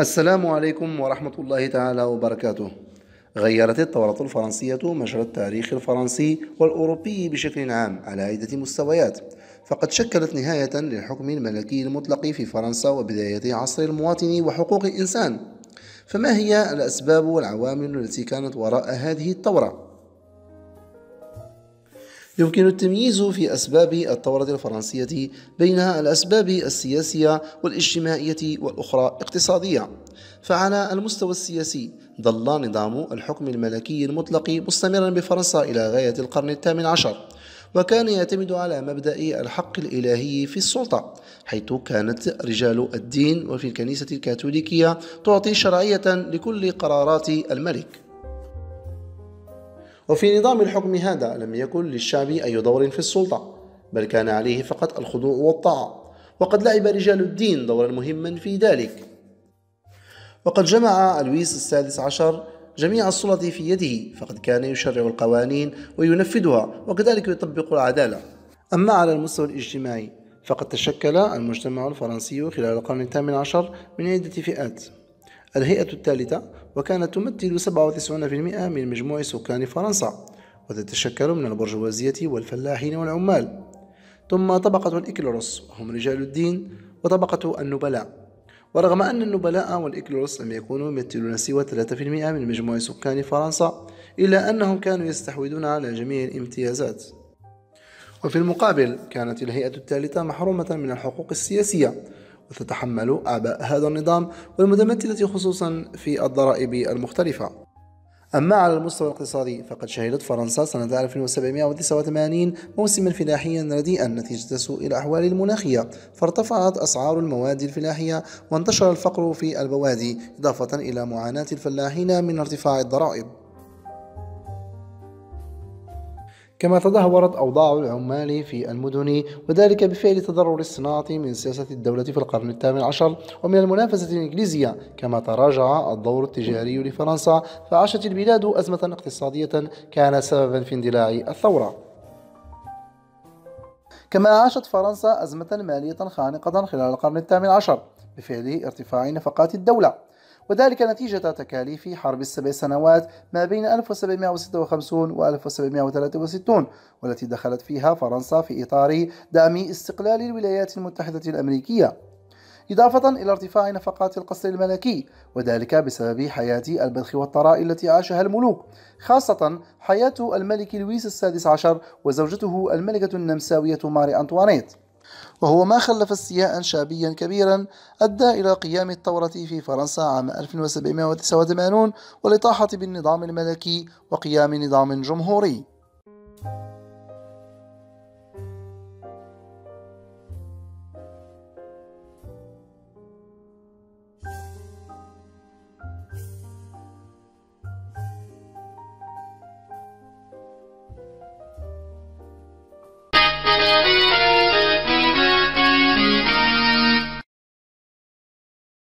السلام عليكم ورحمة الله تعالى وبركاته غيرت الثورة الفرنسية مجرى التاريخ الفرنسي والأوروبي بشكل عام على عدة مستويات فقد شكلت نهاية للحكم الملكي المطلق في فرنسا وبداية عصر المواطن وحقوق الإنسان فما هي الأسباب والعوامل التي كانت وراء هذه الثورة؟ يمكن التمييز في أسباب الثورة الفرنسية بين الأسباب السياسية والاجتماعية والأخرى اقتصادية. فعلى المستوى السياسي ظل نظام الحكم الملكي المطلق مستمرا بفرنسا إلى غاية القرن الثامن عشر وكان يعتمد على مبدأ الحق الإلهي في السلطة حيث كانت رجال الدين وفي الكنيسة الكاثوليكية تعطي شرعية لكل قرارات الملك. وفي نظام الحكم هذا لم يكن للشعب أي دور في السلطة بل كان عليه فقط الخضوع والطاعة وقد لعب رجال الدين دورا مهما في ذلك. وقد جمع لويس السادس عشر جميع السلطة في يده فقد كان يشرع القوانين وينفذها وكذلك يطبق العدالة. أما على المستوى الاجتماعي فقد تشكل المجتمع الفرنسي خلال القرن الثامن عشر من عدة فئات. الهيئة الثالثة وكانت تمثل 97% من مجموع سكان فرنسا وتتشكل من البرجوازية والفلاحين والعمال. ثم طبقة الإكلوروس وهم رجال الدين وطبقة النبلاء. ورغم أن النبلاء والإكلوروس لم يكونوا يمثلون سوى 3% من مجموع سكان فرنسا إلا أنهم كانوا يستحوذون على جميع الامتيازات. وفي المقابل كانت الهيئة الثالثة محرومة من الحقوق السياسية وتتحمل أعباء هذا النظام والمتمثلة خصوصا في الضرائب المختلفة. أما على المستوى الاقتصادي فقد شهدت فرنسا سنة 1789 موسما فلاحيا رديئا نتيجة سوء الأحوال المناخية فارتفعت أسعار المواد الفلاحية وانتشر الفقر في البوادي إضافة إلى معاناة الفلاحين من ارتفاع الضرائب. كما تدهورت أوضاع العمال في المدن وذلك بفعل تضرر الصناعة من سياسة الدولة في القرن الثامن عشر ومن المنافسة الإنجليزية. كما تراجع الدور التجاري لفرنسا فعاشت البلاد أزمة اقتصادية كان سببا في اندلاع الثورة. كما عاشت فرنسا أزمة مالية خانقة خلال القرن الثامن عشر بفعل ارتفاع نفقات الدولة. وذلك نتيجة تكاليف حرب السبع سنوات ما بين 1756 و 1763 والتي دخلت فيها فرنسا في إطار دعم استقلال الولايات المتحدة الأمريكية إضافة إلى ارتفاع نفقات القصر الملكي وذلك بسبب حياة البذخ والطراء التي عاشها الملوك خاصة حياة الملك لويس السادس عشر وزوجته الملكة النمساوية ماري أنطوانيت. وهو ما خلف استياء شعبيا كبيرا أدى إلى قيام الثورة في فرنسا عام 1789 والإطاحة بالنظام الملكي وقيام نظام جمهوري.